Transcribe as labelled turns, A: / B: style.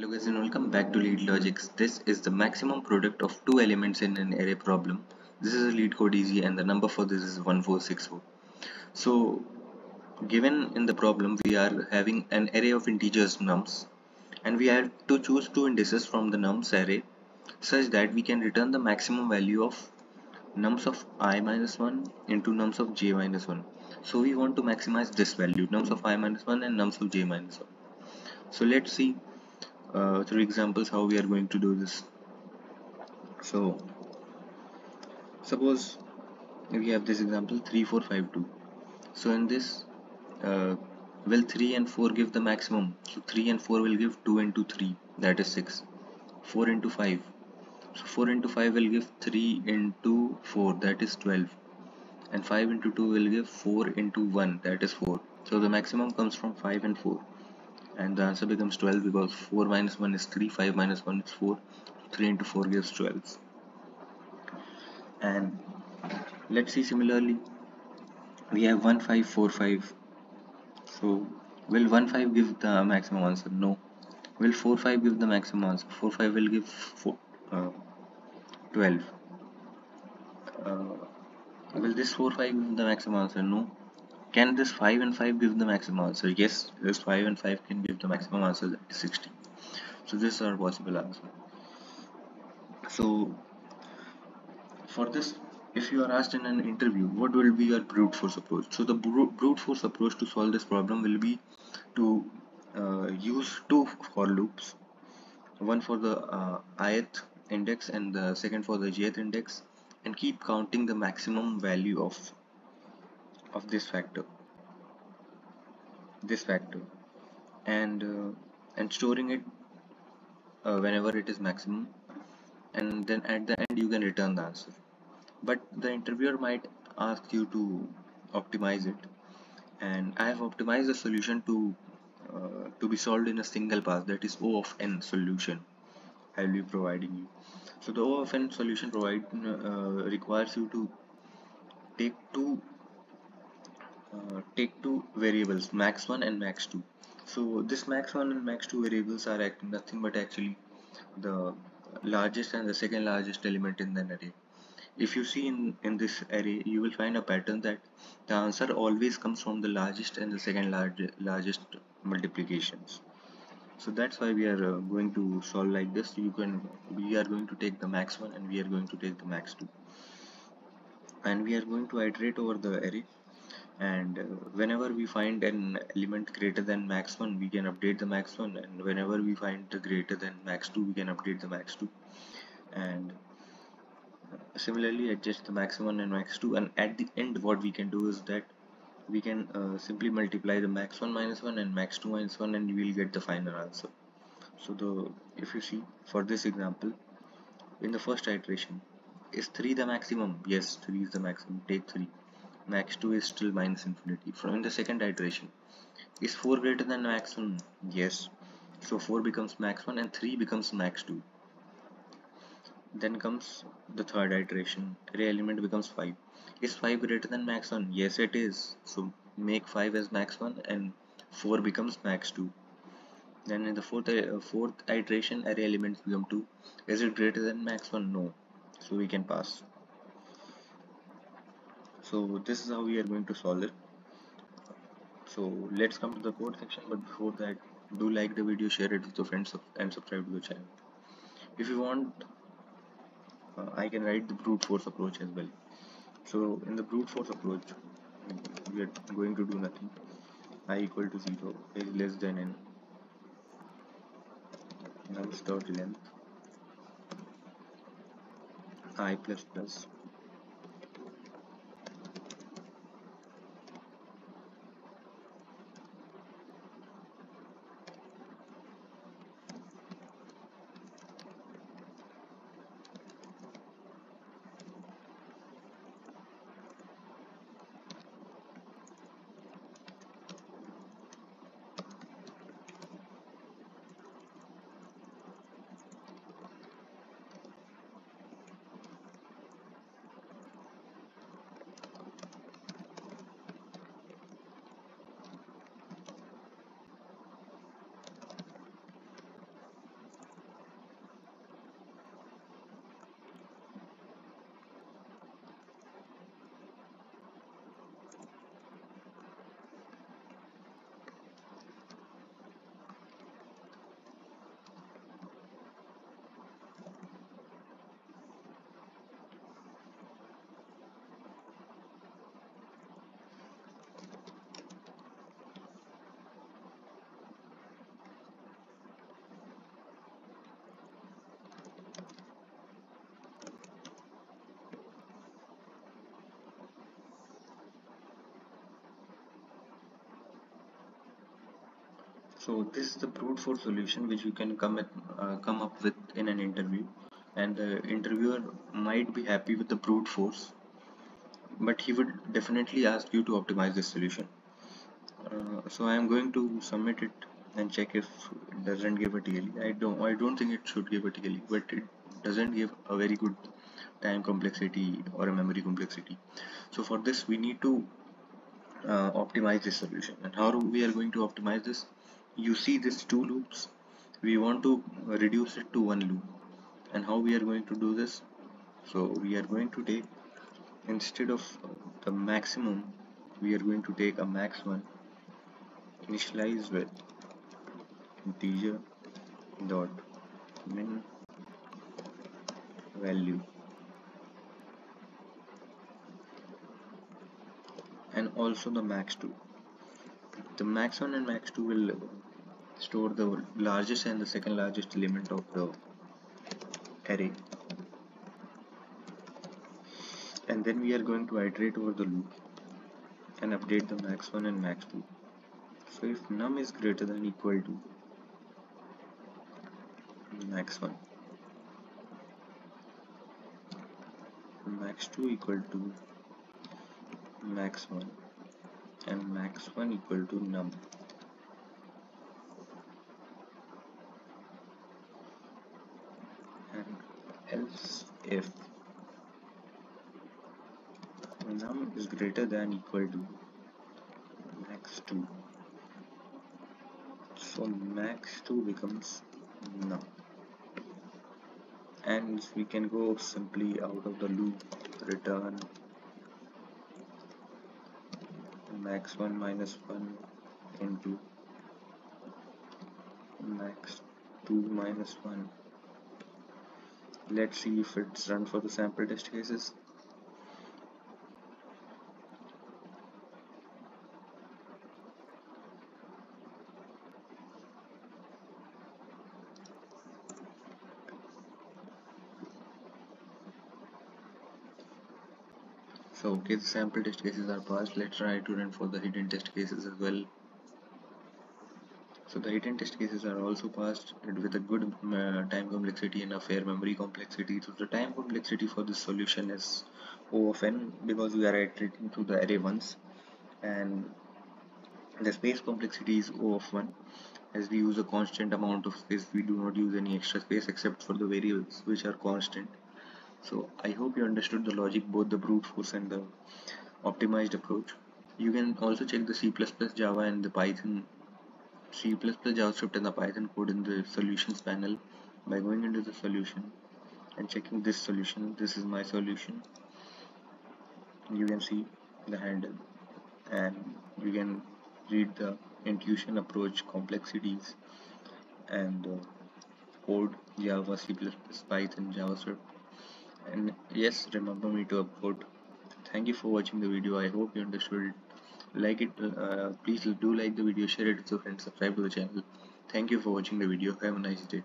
A: Hello guys and welcome back to Leet Logics. This is the maximum product of two elements in an array problem. This is a LeetCode easy and the number for this is 1464. So given in the problem we are having an array of integers nums and we have to choose two indices from the nums array such that we can return the maximum value of nums of i minus 1 into nums of j minus 1. So we want to maximize this value nums of i minus 1 and nums of j minus 1. So let's see uh, through examples how we are going to do this. So suppose we have this example 3452 so in this uh, will 3 and 4 give the maximum? So 3 and 4 will give 2 into 3 that is 6 4 into 5 so 4 into 5 will give 3 into 4 that is 12 and 5 into 2 will give 4 into 1 that is 4 so the maximum comes from 5 and 4 and the answer becomes 12 because 4 minus 1 is 3 5 minus 1 is 4 3 into 4 gives 12 and let's see similarly. We have 1545 so will 15 give the maximum answer? No. Will 45 give the maximum answer? 45 will give four, uh, 12 uh, will this 45 give the maximum answer? No can this 5 and 5 give the maximum answer? Yes this 5 and 5 can give the maximum answer that is 60 so this is our possible answer. So for this if you are asked in an interview what will be your brute force approach? So the brute force approach to solve this problem will be to uh, use two for loops. One for the uh, ith index and the second for the jth index and keep counting the maximum value of of this factor this factor and uh, and storing it uh, whenever it is maximum and then at the end you can return the answer. But the interviewer might ask you to optimize it and I have optimized the solution to uh, to be solved in a single pass that is O of n solution I will be providing you. So the O of n solution provide uh, requires you to take two uh, take two variables max1 and max2 so this max1 and max2 variables are acting nothing but actually the largest and the second largest element in the array. If you see in in this array you will find a pattern that the answer always comes from the largest and the second large, largest multiplications. So that's why we are uh, going to solve like this. You can we are going to take the max 1 and we are going to take the max 2 and we are going to iterate over the array and uh, whenever we find an element greater than max 1 we can update the max 1 and whenever we find greater than max 2 we can update the max 2 and uh, similarly adjust the max 1 and max 2 and at the end what we can do is that we can uh, simply multiply the max 1 minus 1 and max 2 minus 1 and you will get the final answer. So the if you see for this example in the first iteration is 3 the maximum? Yes 3 is the maximum. Take 3 max 2 is still minus infinity. From the second iteration is 4 greater than max 1 yes. So 4 becomes max 1 and 3 becomes max 2 then comes the third iteration. Array element becomes 5 is 5 greater than max 1 yes it is. So make 5 as max 1 and 4 becomes max 2 then in the fourth uh, fourth iteration array elements become 2 is it greater than max 1 no. So we can pass so this is how we are going to solve it. So let's come to the code section but before that do like the video share it with your friends and subscribe to the channel. If you want uh, I can write the brute force approach as well. So in the brute force approach we are going to do nothing. I equal to 0 is less than n. Now start length i plus plus so this is the brute force solution which you can come at, uh, come up with in an interview. And the interviewer might be happy with the brute force but he would definitely ask you to optimize this solution. Uh, so I am going to submit it and check if it doesn't give a TLE I don't I don't think it should give a TLE but it doesn't give a very good time complexity or a memory complexity. So for this we need to uh, optimize this solution. And how we are going to optimize this you see these two loops we want to reduce it to one loop. And how we are going to do this? So we are going to take instead of the maximum we are going to take a max one. Initialize with integer dot min value. And also the max 2 the max 1 and max 2 will store the largest and the second largest element of the array. And then we are going to iterate over the loop and update the max 1 and max 2 so if num is greater than equal to max 1 max 2 equal to max 1 and max 1 equal to num and else if num is greater than equal to max 2 so max 2 becomes num. And we can go simply out of the loop return max 1 minus 1 into max 2 minus 1 let's see if it's run for the sample test cases. So okay the sample test cases are passed. Let's try to run for the hidden test cases as well so the hidden test cases are also passed with a good uh, time complexity and a fair memory complexity. So the time complexity for this solution is o of n because we are iterating through the array once. And the space complexity is o of 1 as we use a constant amount of space we do not use any extra space except for the variables which are constant. So I hope you understood the logic both the brute force and the optimized approach. You can also check the C++ Java and the Python C++ JavaScript and the Python code in the solutions panel by going into the solution and checking this solution. This is my solution. You can see the handle and you can read the intuition approach complexities and uh, code Java, C++, Python, JavaScript. And yes remember me to upload. thank you for watching the video. I hope you understood like it uh, please do like the video share it with your friends subscribe to the channel. Thank you for watching the video. Have a nice day